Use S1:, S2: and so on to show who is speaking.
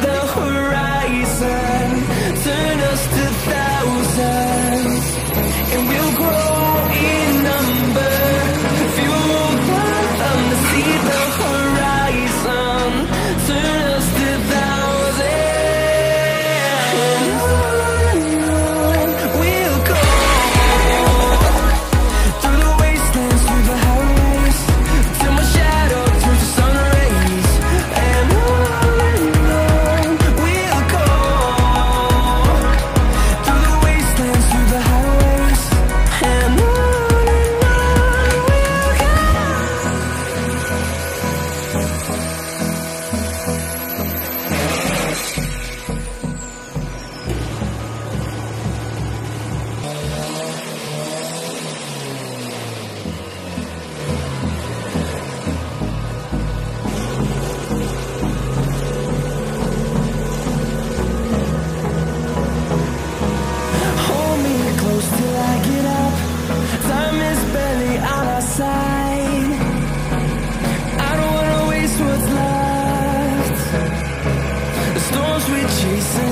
S1: the We're.